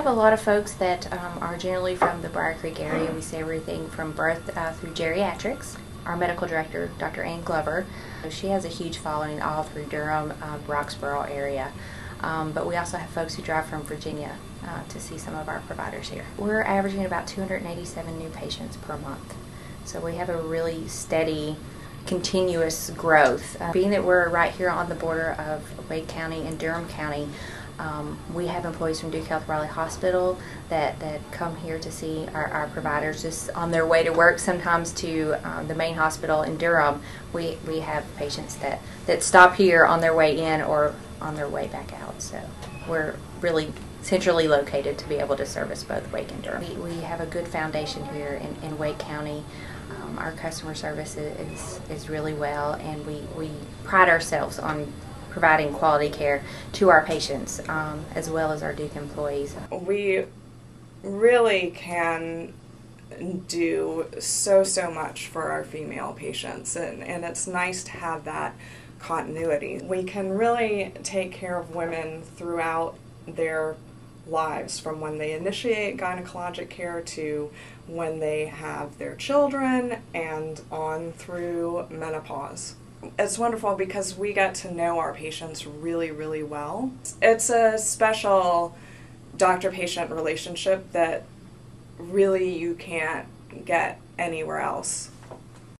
Have a lot of folks that um, are generally from the Brier Creek area. We see everything from birth uh, through geriatrics. Our medical director, Dr. Ann Glover, she has a huge following all through Durham, uh, Roxboro area. Um, but we also have folks who drive from Virginia uh, to see some of our providers here. We're averaging about 287 new patients per month. So we have a really steady, continuous growth. Uh, being that we're right here on the border of Wake County and Durham County, um, we have employees from Duke Health Raleigh Hospital that, that come here to see our, our providers just on their way to work, sometimes to um, the main hospital in Durham. We, we have patients that, that stop here on their way in or on their way back out. So we're really centrally located to be able to service both Wake and Durham. We, we have a good foundation here in, in Wake County. Um, our customer service is, is really well, and we, we pride ourselves on providing quality care to our patients um, as well as our Duke employees. We really can do so so much for our female patients and, and it's nice to have that continuity. We can really take care of women throughout their lives from when they initiate gynecologic care to when they have their children and on through menopause it's wonderful because we get to know our patients really, really well. It's a special doctor patient relationship that really you can't get anywhere else.